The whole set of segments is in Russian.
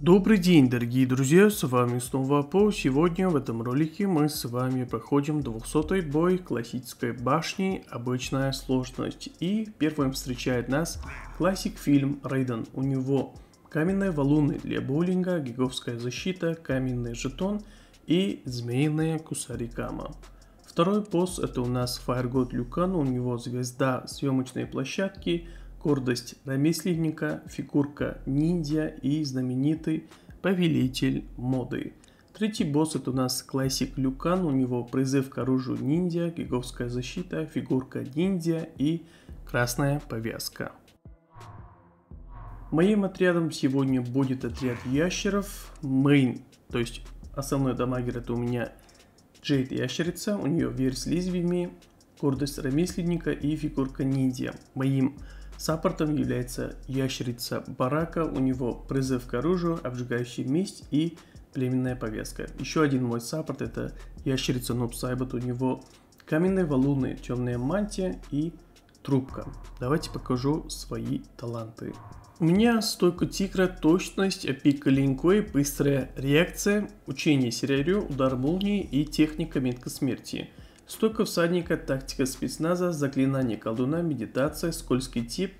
Добрый день, дорогие друзья, с вами снова По. Сегодня в этом ролике мы с вами проходим 200 бой классической башни «Обычная сложность». И первым встречает нас классик фильм Рейден. У него каменные валуны для боулинга, гиговская защита, каменный жетон и змеиные кусарикама. Второй босс это у нас Firegod Люкан, у него звезда съемочной площадки – гордость ремесленника, фигурка ниндзя и знаменитый повелитель моды. Третий босс это у нас классик Люкан, у него призыв к оружию ниндзя, гиговская защита, фигурка ниндзя и красная повязка. Моим отрядом сегодня будет отряд ящеров, мейн, то есть основной дамагер это у меня Джейд ящерица, у нее верь с лезвиями, гордость ремесленника и фигурка ниндзя. Моим Саппортом является ящерица Барака, у него призыв к оружию, обжигающий месть и племенная повестка. Еще один мой саппорт это ящерица Нуб Сайбот, у него каменные валуны, темная мантия и трубка. Давайте покажу свои таланты. У меня стойка тигра, точность, пика линкой, быстрая реакция, учение сериарю, удар молнии и техника метка смерти. Стойка всадника, тактика спецназа, заклинание колдуна, медитация, скользкий тип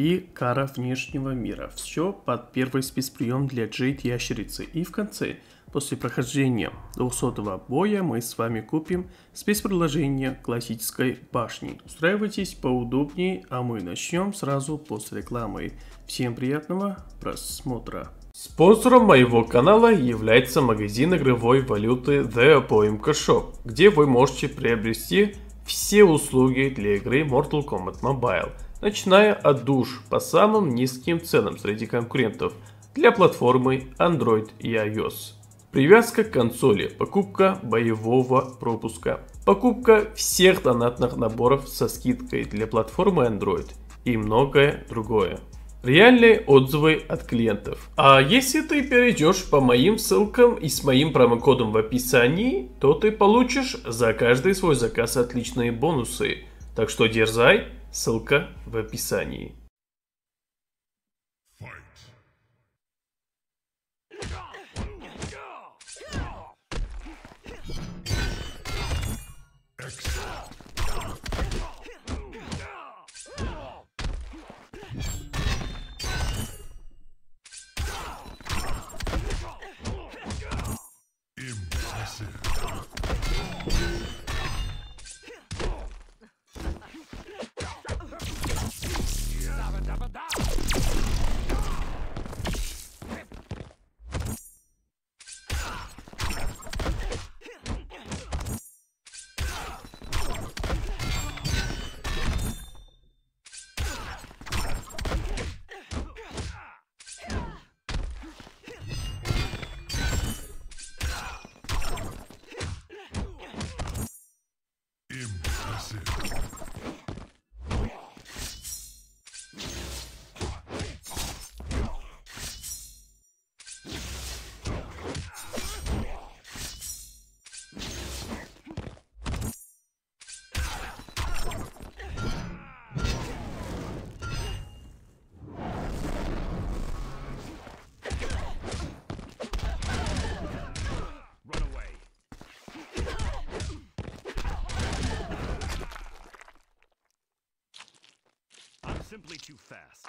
и кара внешнего мира. Все под первый спецприем для Джейд Ящерицы. И в конце, после прохождения 200 боя, мы с вами купим спецпредложение классической башни. Устраивайтесь поудобнее, а мы начнем сразу после рекламы. Всем приятного просмотра. Спонсором моего канала является магазин игровой валюты The Poemka Shop, где вы можете приобрести все услуги для игры Mortal Kombat Mobile, начиная от душ по самым низким ценам среди конкурентов для платформы Android и iOS. Привязка к консоли, покупка боевого пропуска, покупка всех донатных наборов со скидкой для платформы Android и многое другое реальные отзывы от клиентов. А если ты перейдешь по моим ссылкам и с моим промокодом в описании, то ты получишь за каждый свой заказ отличные бонусы. Так что дерзай, ссылка в описании. Simply too fast.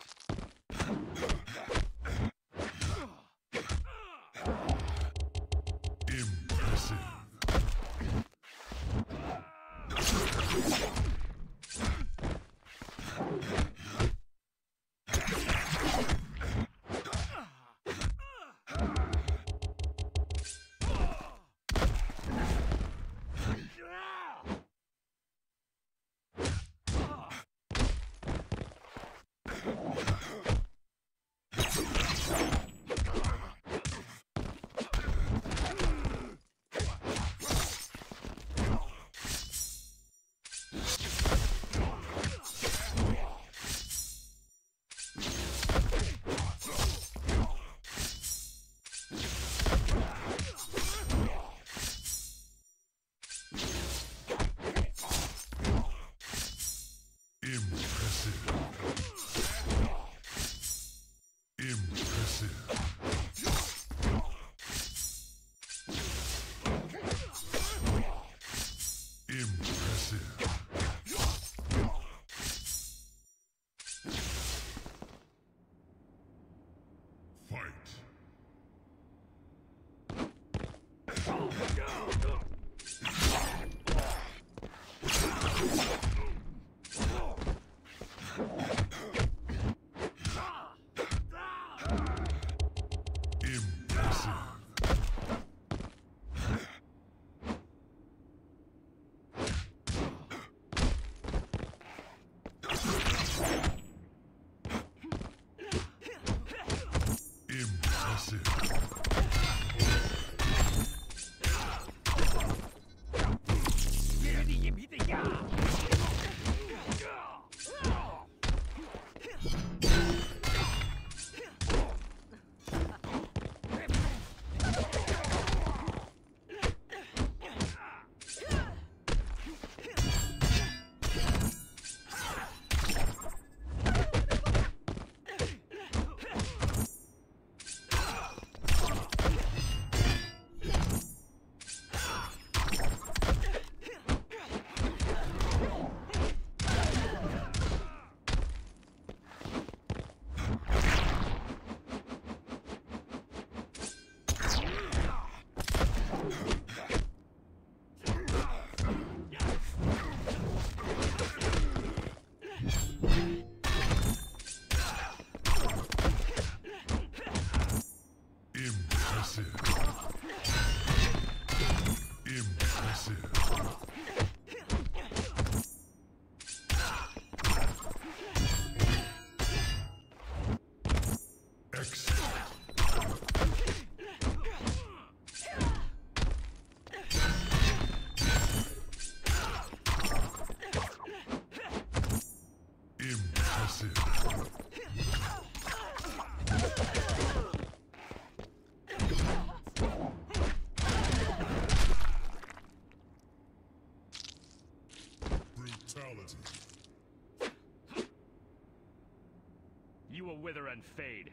Wither and fade.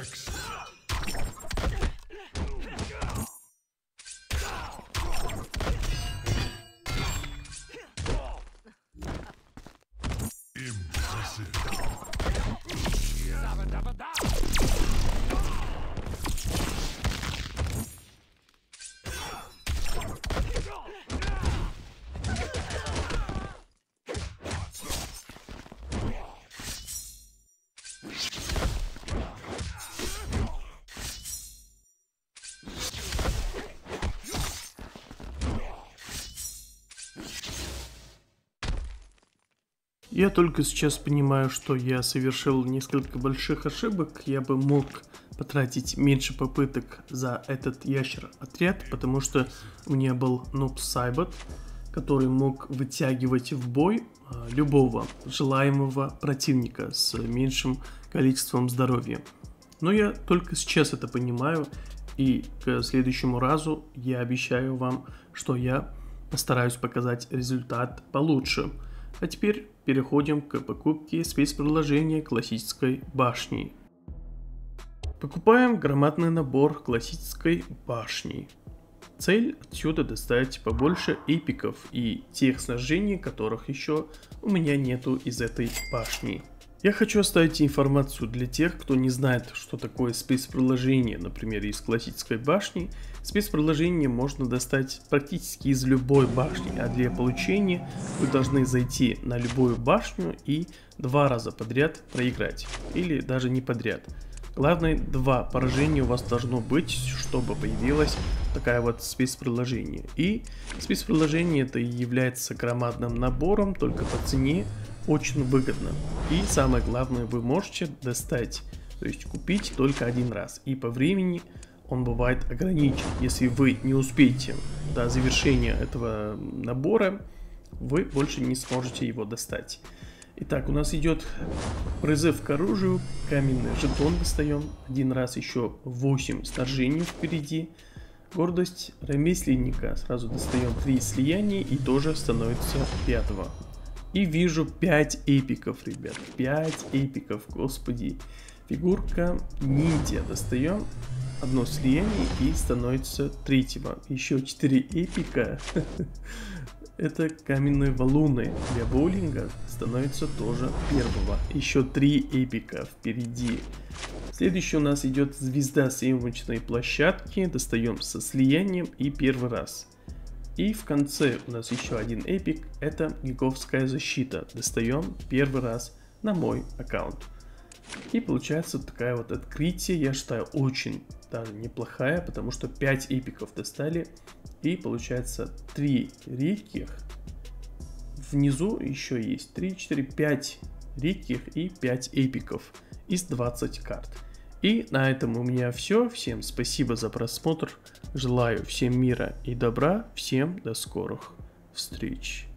Excellent. Я только сейчас понимаю, что я совершил несколько больших ошибок. Я бы мог потратить меньше попыток за этот ящер отряд, потому что у меня был нуб Сайбот, который мог вытягивать в бой а, любого желаемого противника с меньшим количеством здоровья. Но я только сейчас это понимаю, и к следующему разу я обещаю вам, что я постараюсь показать результат получше. А теперь переходим к покупке спецпредложения классической башни. Покупаем громадный набор классической башни. Цель отсюда достать побольше эпиков и тех сражений, которых еще у меня нету из этой башни. Я хочу оставить информацию для тех, кто не знает, что такое спецприложение, например, из классической башни. Спецприложение можно достать практически из любой башни, а для получения вы должны зайти на любую башню и два раза подряд проиграть, или даже не подряд. Главное, два поражения у вас должно быть, чтобы появилась такая вот спецприложение. И спецприложение это является громадным набором, только по цене очень выгодно. И самое главное, вы можете достать, то есть купить только один раз. И по времени он бывает ограничен. Если вы не успеете до завершения этого набора, вы больше не сможете его достать. Итак, у нас идет призыв к оружию, каменный жетон достаем, один раз еще 8 сторжений впереди, Гордость ремесленника. Сразу достаем 3 слияния и тоже становится пятого. И вижу 5 эпиков, ребят. 5 эпиков, господи. Фигурка ниндзя. Достаем одно слияние и становится третьего. Еще 4 эпика. Это каменные валуны для боулинга становится тоже первого. Еще 3 эпика впереди. Следующий у нас идет звезда съемочной площадки. Достаем со слиянием и первый раз. И в конце у нас еще один эпик. Это гиговская защита. Достаем первый раз на мой аккаунт. И получается такая вот открытие, я считаю, очень даже неплохая, потому что 5 эпиков достали. И получается 3 редких. Внизу еще есть 3, 4, 5 редких и 5 эпиков из 20 карт. И на этом у меня все. Всем спасибо за просмотр. Желаю всем мира и добра. Всем до скорых встреч.